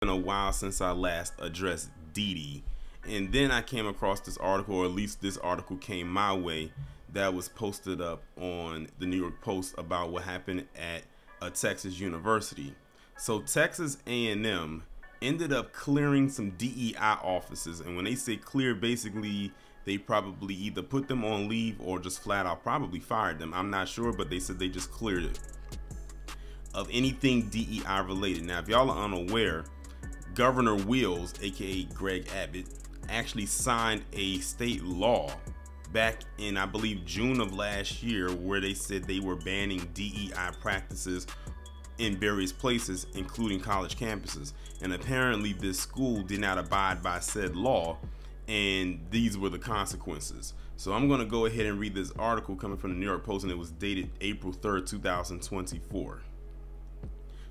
been a while since I last addressed Didi. And then I came across this article, or at least this article came my way, that was posted up on the New York Post about what happened at a Texas university. So Texas A&M ended up clearing some DEI offices, and when they say clear, basically they probably either put them on leave or just flat out probably fired them. I'm not sure, but they said they just cleared it of anything DEI related. Now, if y'all are unaware, Governor Wills, aka Greg Abbott, actually signed a state law back in, I believe, June of last year, where they said they were banning DEI practices in various places, including college campuses. And apparently, this school did not abide by said law, and these were the consequences. So I'm going to go ahead and read this article coming from the New York Post, and it was dated April 3rd, 2024.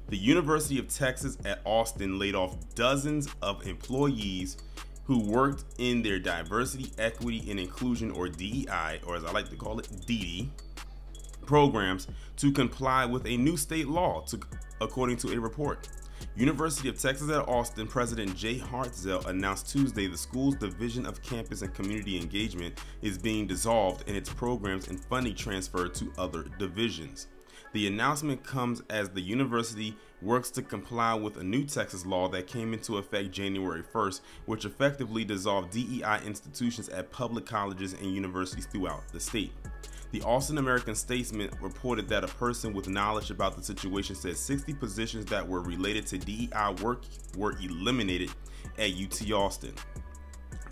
The University of Texas at Austin laid off dozens of employees who worked in their diversity, equity, and inclusion, or DEI, or as I like to call it, DD, programs to comply with a new state law, to, according to a report. University of Texas at Austin President Jay Hartzell announced Tuesday the school's Division of Campus and Community Engagement is being dissolved and its programs and funding transferred to other divisions. The announcement comes as the university works to comply with a new Texas law that came into effect January 1st, which effectively dissolved DEI institutions at public colleges and universities throughout the state. The Austin American Statesman reported that a person with knowledge about the situation said 60 positions that were related to DEI work were eliminated at UT Austin.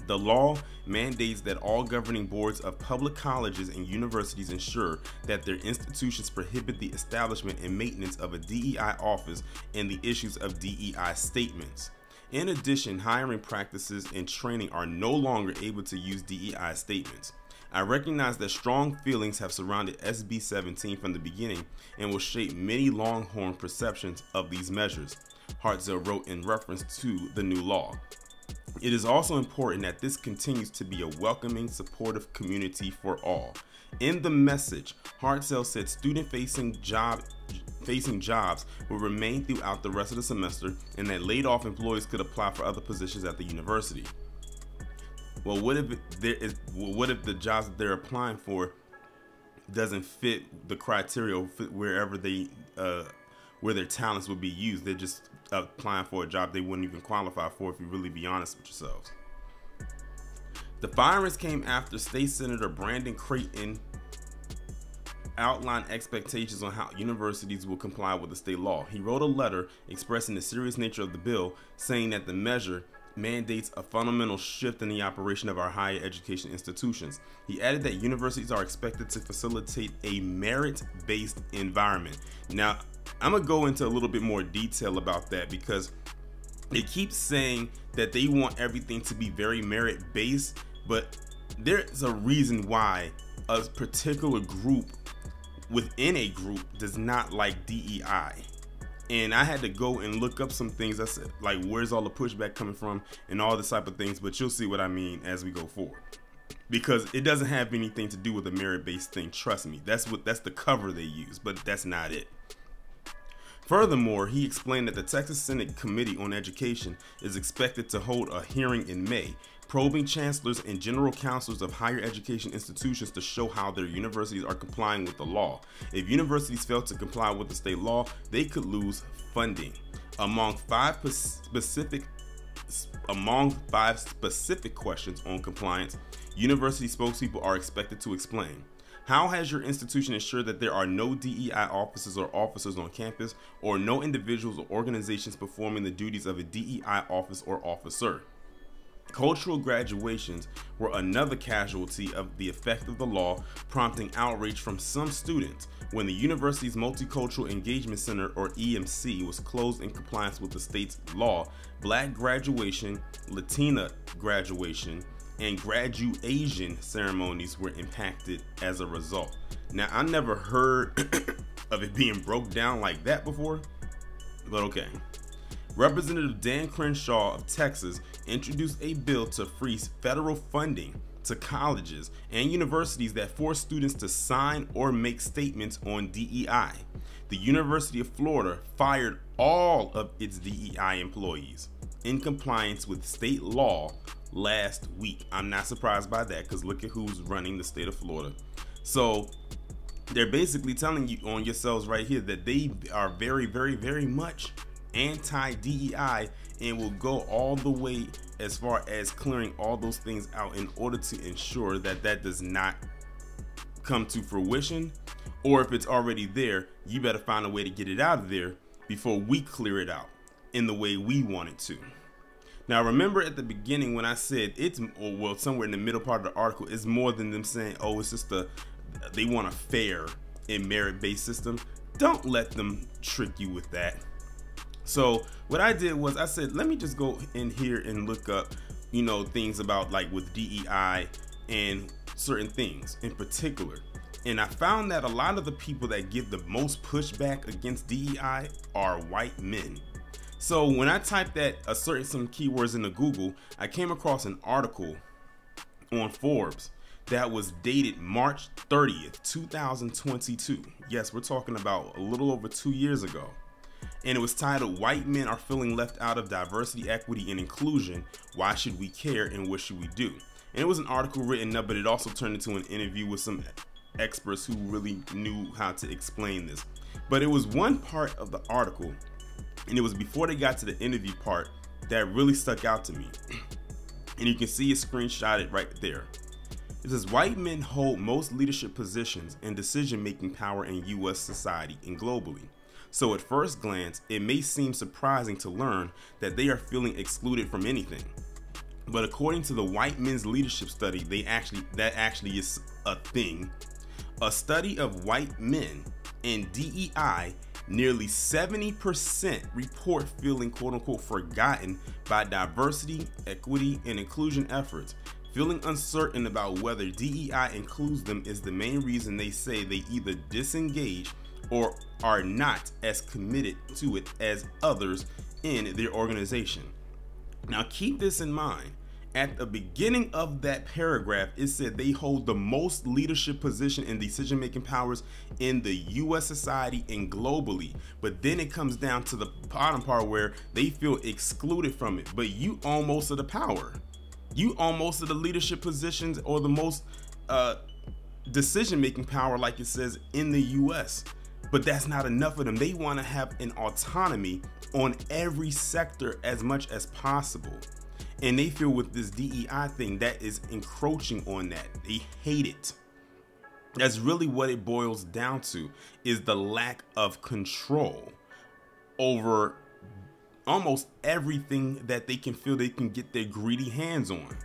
The law mandates that all governing boards of public colleges and universities ensure that their institutions prohibit the establishment and maintenance of a DEI office and the issues of DEI statements. In addition, hiring practices and training are no longer able to use DEI statements. I recognize that strong feelings have surrounded SB 17 from the beginning and will shape many Longhorn perceptions of these measures, Hartzell wrote in reference to the new law. It is also important that this continues to be a welcoming, supportive community for all. In the message, Hartzell said student facing job facing jobs will remain throughout the rest of the semester and that laid off employees could apply for other positions at the university. Well, what if there is what if the jobs that they're applying for doesn't fit the criteria wherever they uh, where their talents would be used? They're just applying for a job they wouldn't even qualify for if you really be honest with yourselves. The firings came after State Senator Brandon Creighton outlined expectations on how universities will comply with the state law. He wrote a letter expressing the serious nature of the bill, saying that the measure mandates a fundamental shift in the operation of our higher education institutions. He added that universities are expected to facilitate a merit based environment. Now, I'm gonna go into a little bit more detail about that because they keep saying that they want everything to be very merit based, but there's a reason why a particular group within a group does not like DEI. And I had to go and look up some things. I said, like, where's all the pushback coming from and all this type of things. But you'll see what I mean as we go forward. Because it doesn't have anything to do with a merit based thing. Trust me. That's what that's the cover they use, but that's not it. Furthermore, he explained that the Texas Senate Committee on Education is expected to hold a hearing in May, probing chancellors and general counsels of higher education institutions to show how their universities are complying with the law. If universities fail to comply with the state law, they could lose funding. Among five specific among five specific questions on compliance, university spokespeople are expected to explain how has your institution ensured that there are no DEI officers or officers on campus or no individuals or organizations performing the duties of a DEI office or officer? Cultural graduations were another casualty of the effect of the law, prompting outrage from some students. When the university's Multicultural Engagement Center, or EMC, was closed in compliance with the state's law, black graduation, Latina graduation, and graduation ceremonies were impacted as a result. Now, I never heard of it being broke down like that before, but okay. Representative Dan Crenshaw of Texas introduced a bill to freeze federal funding to colleges and universities that force students to sign or make statements on DEI. The University of Florida fired all of its DEI employees in compliance with state law last week. I'm not surprised by that because look at who's running the state of Florida. So they're basically telling you on yourselves right here that they are very, very, very much anti DEI and will go all the way as far as clearing all those things out in order to ensure that that does not come to fruition. Or if it's already there, you better find a way to get it out of there before we clear it out in the way we want it to. Now, remember at the beginning when I said it's, or well, somewhere in the middle part of the article, it's more than them saying, oh, it's just a, they want a fair and merit based system. Don't let them trick you with that. So, what I did was I said, let me just go in here and look up, you know, things about like with DEI and certain things in particular. And I found that a lot of the people that give the most pushback against DEI are white men. So when I typed that a certain some keywords into Google, I came across an article on Forbes that was dated March 30th, 2022. Yes, we're talking about a little over two years ago. And it was titled White Men Are Feeling Left Out of Diversity, Equity, and Inclusion. Why Should We Care and What Should We Do? And it was an article written up, but it also turned into an interview with some experts who really knew how to explain this. But it was one part of the article and it was before they got to the interview part that really stuck out to me. And you can see it screenshotted right there. It says white men hold most leadership positions and decision making power in US society and globally. So at first glance, it may seem surprising to learn that they are feeling excluded from anything. But according to the white men's leadership study, they actually that actually is a thing. A study of white men and DEI Nearly 70% report feeling quote unquote forgotten by diversity, equity, and inclusion efforts. Feeling uncertain about whether DEI includes them is the main reason they say they either disengage or are not as committed to it as others in their organization. Now, keep this in mind at the beginning of that paragraph, it said they hold the most leadership position and decision making powers in the US society and globally. But then it comes down to the bottom part where they feel excluded from it. But you almost of the power. You almost of the leadership positions or the most uh, decision making power, like it says in the US. But that's not enough of them. They want to have an autonomy on every sector as much as possible. And they feel with this DEI thing that is encroaching on that. They hate it. That's really what it boils down to is the lack of control over almost everything that they can feel they can get their greedy hands on.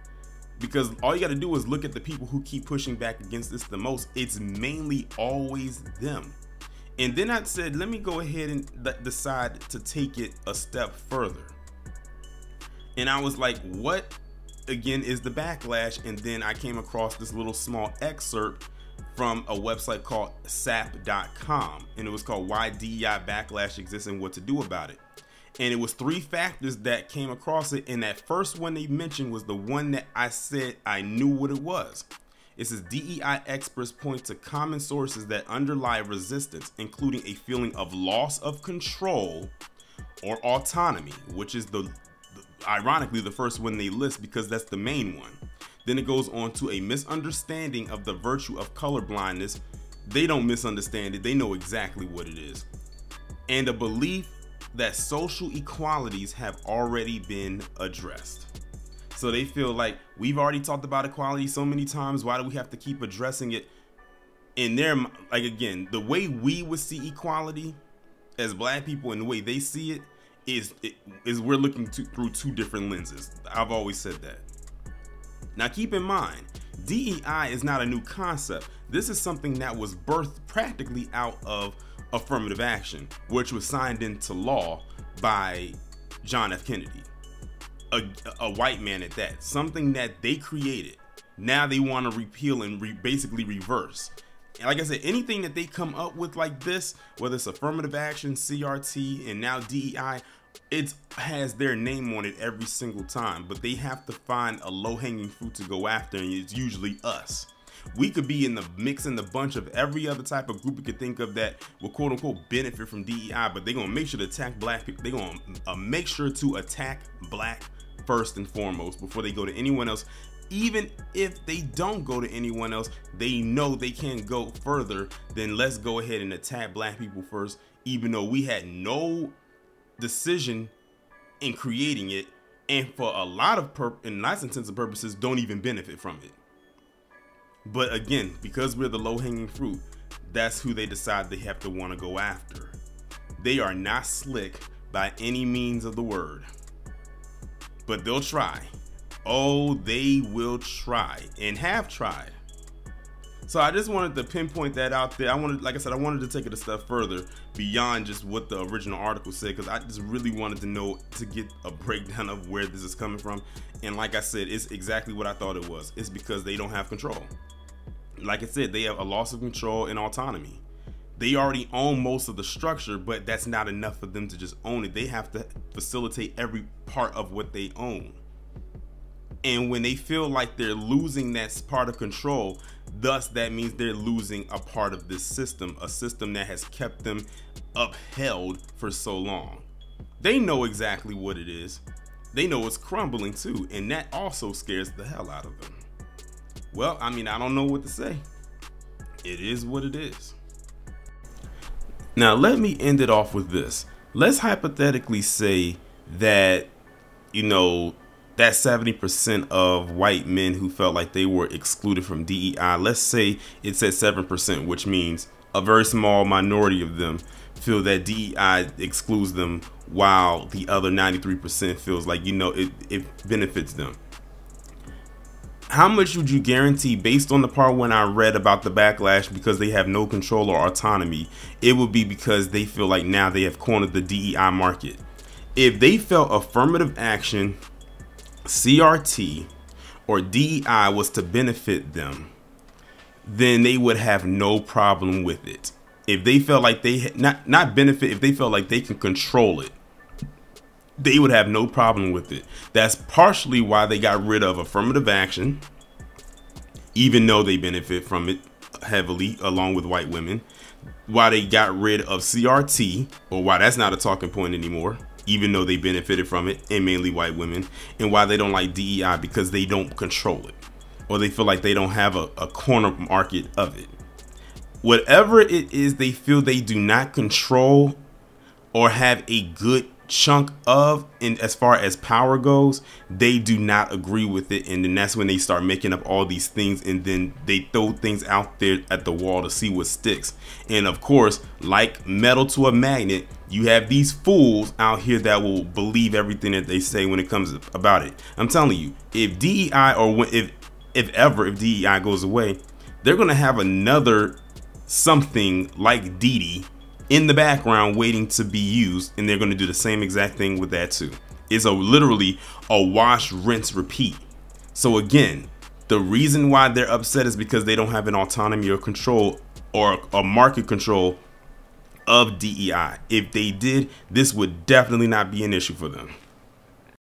Because all you got to do is look at the people who keep pushing back against this the most. It's mainly always them. And then I said, let me go ahead and decide to take it a step further and I was like, what again is the backlash? And then I came across this little small excerpt from a website called sap.com and it was called why DEI backlash exists and what to do about it. And it was three factors that came across it and that first one they mentioned was the one that I said I knew what it was. It says DEI experts point to common sources that underlie resistance, including a feeling of loss of control or autonomy, which is the ironically the first one they list because that's the main one. Then it goes on to a misunderstanding of the virtue of colorblindness. They don't misunderstand it, they know exactly what it is. And a belief that social equalities have already been addressed. So they feel like we've already talked about equality so many times. Why do we have to keep addressing it? In their like again, the way we would see equality as black people and the way they see it is is we're looking to, through two different lenses. I've always said that. Now keep in mind, DEI is not a new concept. This is something that was birthed practically out of affirmative action, which was signed into law by John F. Kennedy, a, a white man at that. Something that they created. Now they want to repeal and re- basically reverse. And like I said, anything that they come up with like this, whether it's affirmative action, CRT, and now DEI, it has their name on it every single time, but they have to find a low hanging fruit to go after, and it's usually us. We could be in the mix in the bunch of every other type of group you could think of that will quote unquote benefit from DEI, but they're gonna make sure to attack black people. They're gonna uh, make sure to attack black first and foremost before they go to anyone else. Even if they don't go to anyone else, they know they can't go further Then let's go ahead and attack black people first, even though we had no decision in creating it, and for a lot of pur- in intents and purposes, don't even benefit from it. But again, because we're the low hanging fruit, that's who they decide they have to want to go after. They are not slick by any means of the word, but they'll try. Oh, they will try and have tried. So I just wanted to pinpoint that out there. I wanted, like I said, I wanted to take it a step further beyond just what the original article said, because I just really wanted to know to get a breakdown of where this is coming from. And like I said, it's exactly what I thought it was. It's because they don't have control. Like I said, they have a loss of control and autonomy. They already own most of the structure, but that's not enough for them to just own it. They have to facilitate every part of what they own. And when they feel like they're losing that part of control, thus that means they're losing a part of this system, a system that has kept them upheld for so long. They know exactly what it is. They know it's crumbling too, and that also scares the hell out of them. Well, I mean, I don't know what to say. It is what it is. Now, let me end it off with this. Let's hypothetically say that, you know, that 70% of white men who felt like they were excluded from DEI, let's say it's at 7%, which means a very small minority of them feel that DEI excludes them while the other 93% feels like, you know, it, it benefits them. How much would you guarantee, based on the part when I read about the backlash because they have no control or autonomy, it would be because they feel like now they have cornered the DEI market? If they felt affirmative action CRT or DEI was to benefit them, then they would have no problem with it. If they felt like they not not benefit, if they felt like they can control it, they would have no problem with it. That's partially why they got rid of affirmative action, even though they benefit from it heavily along with white women. Why they got rid of CRT, or why that's not a talking point anymore even though they benefited from it, and mainly white women, and why they don't like DEI because they don't control it, or they feel like they don't have a, a corner market of it. Whatever it is they feel they do not control or have a good chunk of and as far as power goes they do not agree with it and then that's when they start making up all these things and then they throw things out there at the wall to see what sticks. And of course like metal to a magnet you have these fools out here that will believe everything that they say when it comes about it. I'm telling you if dei or if if ever if dei goes away they're gonna have another something like Didi in the background waiting to be used and they're going to do the same exact thing with that too it's a literally a wash rinse repeat so again the reason why they're upset is because they don't have an autonomy or control or a market control of DEI. If they did, this would definitely not be an issue for them.